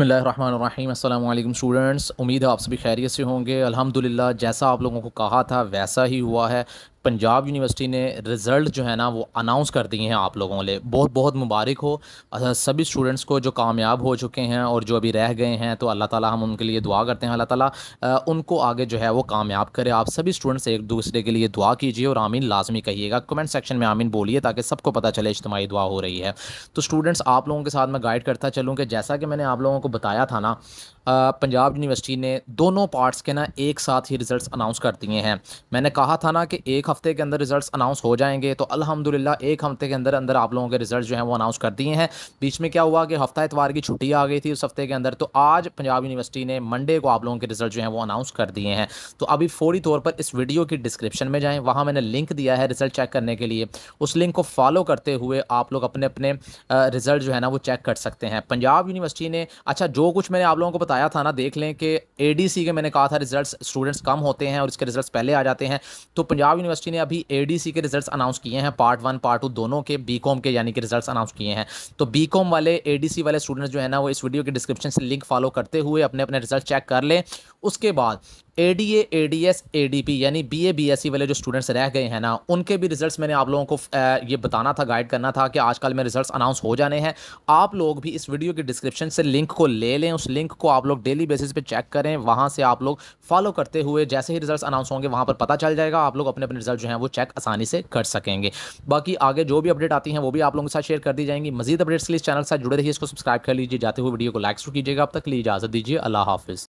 बसमीम अल्लाम स्टूडेंट्स। उम्मीद है आप सभी खैरियत से होंगे। अल्हम्दुलिल्लाह, जैसा आप लोगों को कहा था, वैसा ही हुआ है। पंजाब यूनिवर्सिटी ने रिज़ल्ट जो है ना वो अनाउंस कर दिए हैं आप लोगों के बहुत बहुत मुबारक हो। सभी स्टूडेंट्स को जो कामयाब हो चुके हैं और जो अभी रह गए हैं तो अल्लाह ताला हम उनके लिए दुआ करते हैं। अल्लाह ताला उनको आगे जो है वो कामयाब करे। आप सभी स्टूडेंट्स एक दूसरे के लिए दुआ कीजिए और आमीन लाजमी कहिएगा। कमेंट सेक्शन में आमीन बोलिए ताकि सबको पता चले इज्तमाही दुआ हो रही है। तो स्टूडेंट्स, आप लोगों के साथ मैं गाइड करता चलूँ कि जैसा कि मैंने आप लोगों को बताया था ना पंजाब यूनिवर्सिटी ने दोनों पार्ट्स के ना एक साथ ही रिज़ल्ट अनाउंस कर दिए हैं। मैंने कहा था ना कि एक हफ़्ते के अंदर रिज़ल्ट अनाउंस हो जाएँगे तो अल्हम्दुलिल्लाह एक हफ़्ते के अंदर अंदर आप लोगों के रिज़ल्ट जो हैं वो अनाउंस कर दिए हैं। बीच में क्या हुआ कि हफ़्ता इतवार की छुट्टी आ गई थी उस हफ़्ते के अंदर तो आज पंजाब यूनिवर्सिटी ने मंडे को आप लोगों के रिज़ल्ट जो हैं वो अनाउंस कर दिए हैं। तो अभी फौरी तौर पर इस वीडियो की डिस्क्रिप्शन में जाएँ, वहाँ मैंने लिंक दिया है रिज़ल्ट चेक करने के लिए। उस लिंक को फॉलो करते हुए आप लोग अपने अपने रिज़ल्ट जो है ना वो चेक कर सकते हैं। पंजाब यूनिवर्सिटी ने अच्छा जो कुछ मैंने आप लोगों को बताया था ना, देख लें कि एडीसी के मैंने कहा था रिजल्ट्स स्टूडेंट्स कम होते हैं और इसके रिजल्ट्स पहले आ जाते हैं। तो पंजाब यूनिवर्सिटी ने अभी एडीसी के रिजल्ट्स अनाउंस किए हैं पार्ट वन पार्ट टू दोनों के बी के यानी कि रिज़ल्ट अनाउंस किए हैं। तो बी वाले एडीसी वाले स्टूडेंट्स जो है ना, वो इस वीडियो के डिस्क्रिप्शन से लिंक फॉलो करते हुए अपने अपने रिज़ल्ट चेक कर लें। उसके बाद A D A A D S A D P यानी B A B S C वाले जो स्टूडेंट्स रह गए हैं ना, उनके भी रिजल्ट्स मैंने आप लोगों को ये बताना था गाइड करना था कि आजकल में रिजल्ट्स अनाउंस हो जाने हैं। आप लोग भी इस वीडियो के डिस्क्रिप्शन से लिंक को ले लें, उस लिंक को आप लोग डेली बेसिस पे चेक करें, वहाँ से आप लोग फॉलो करते हुए जैसे ही रिज़ल्ट अनाउंस होंगे, वहाँ पर पता चल जाएगा, आप लोग अपने अपने रिज़ल्ट जो हैं वो चेक आसानी से कर सकेंगे। बाकी आगे जो भी अपडेट आती हैं, वो भी आप लोगों के साथ शेयर कर दी जाएँगी। मजीद अपडेट्स के लिए चैनल से जुड़े रहिए, इसको सब्सक्राइब कर लीजिए, जाते हुए वीडियो को लाइक शुरू कीजिएगा। अब तक ली इजाज़त दीजिए, अल्लाह हाफिज़।